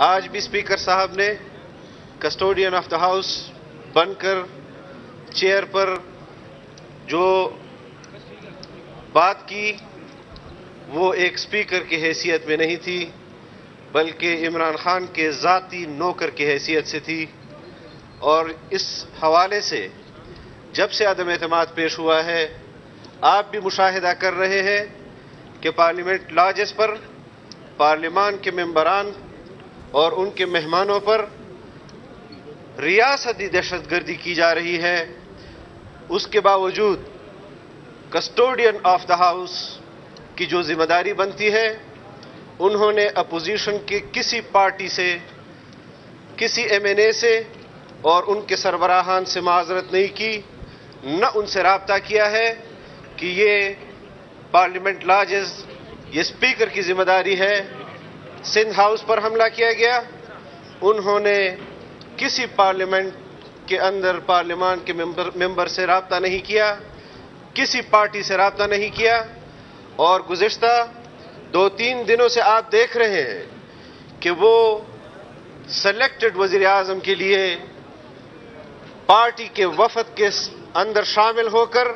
आज भी स्पीकर साहब ने कस्टोडियन ऑफ़ द हाउस बनकर चेयर पर जो बात की, वो एक स्पीकर की हैसियत में नहीं थी, बल्कि इमरान खान के ज़ाती नौकर की हैसियत से थी। और इस हवाले से जब से अदम अतमाद पेश हुआ है, आप भी मुशाहिदा कर रहे हैं कि पार्लियामेंट लॉजेस पर पार्लियामान के मेंबरान और उनके मेहमानों पर रियासती दहशतगर्दी की जा रही है। उसके बावजूद कस्टोडियन ऑफ़ द हाउस की जो ज़िम्मेदारी बनती है, उन्होंने अपोजिशन के किसी पार्टी से, किसी एमएनए से और उनके सरबराहान से माजरत नहीं की, न उनसे रबता किया है कि ये पार्लियामेंट लॉजेस ये स्पीकर की ज़िम्मेदारी है। सिंध हाउस पर हमला किया गया। उन्होंने किसी पार्लियामेंट के अंदर पार्लियामान के मेंबर मेंबर से रबता नहीं किया, किसी पार्टी से रबता नहीं किया। और गुज्त दो तीन दिनों से आप देख रहे हैं कि वो सेलेक्टेड वज़ीर आज़म के लिए पार्टी के वफद के अंदर शामिल होकर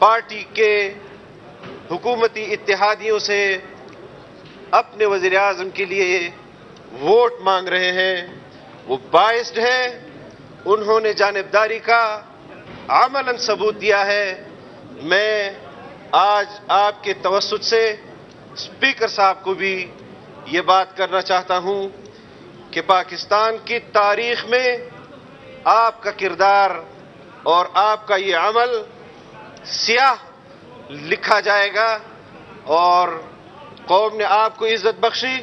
पार्टी के हुकूमती इतिहादियों से अपने वज़ीर आज़म के लिए वोट मांग रहे हैं। वो बाइस्ड है। उन्होंने जानबदारी का आमलन सबूत दिया है। मैं आज आपके तवसत से स्पीकर साहब को भी ये बात करना चाहता हूँ कि पाकिस्तान की तारीख में आपका किरदार और आपका ये अमल सियाह लिखा जाएगा और कौम ने आपको इज़्ज़त बख्शी।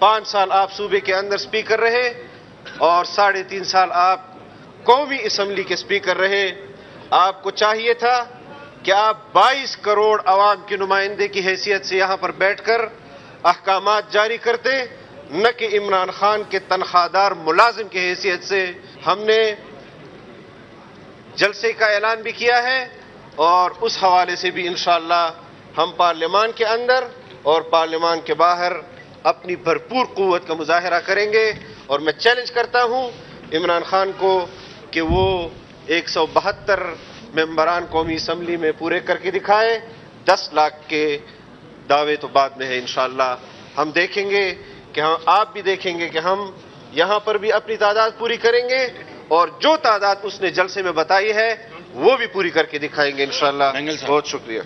पाँच साल आप सूबे के अंदर स्पीकर रहे और साढ़े तीन साल आप कौमी असम्बली के स्पीकर रहे। आपको चाहिए था कि आप 22 करोड़ आवाम के नुमाइंदे की हैसियत से यहाँ पर बैठकर अहकाम जारी करते। न कि इमरान खान के तनख्वाहदार मुलाजिम की हैसियत से हमने जलसे का ऐलान भी किया है और उस हवाले से भी इंशाला हम पार्लियामान के अंदर और पार्लियामान के बाहर अपनी भरपूर कुत का मुजाहरा करेंगे। और मैं चैलेंज करता हूँ इमरान खान को कि वो एक सौ बहत्तर मेम्बरान कौमी इसम्बली में पूरे करके दिखाए। दस लाख के दावे तो बाद में है इनशाला हम देखेंगे कि हम आप भी देखेंगे कि हम यहाँ पर भी अपनी तादाद पूरी करेंगे और जो तादाद उसने जलसे में बताई है वो भी पूरी करके दिखाएँगे इनशाला बहुत शुक्रिया।